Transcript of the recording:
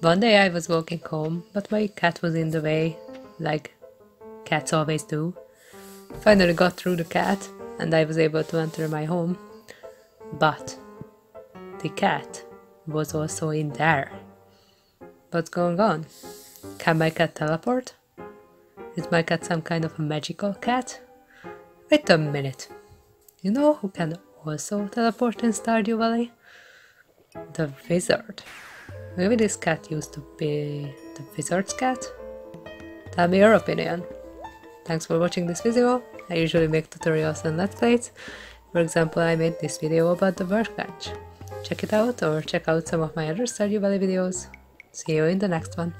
One day I was walking home, but my cat was in the way, like cats always do. Finally got through the cat, and I was able to enter my home. But the cat was also in there. What's going on? Can my cat teleport? Is my cat some kind of a magical cat? Wait a minute. You know who can also teleport in Stardew Valley? The wizard. Maybe this cat used to be the wizard's cat? Tell me your opinion. Thanks for watching this video. I usually make tutorials and let's plays. For example, I made this video about the workbench. Check it out or check out some of my other Stardew Valley videos. See you in the next one.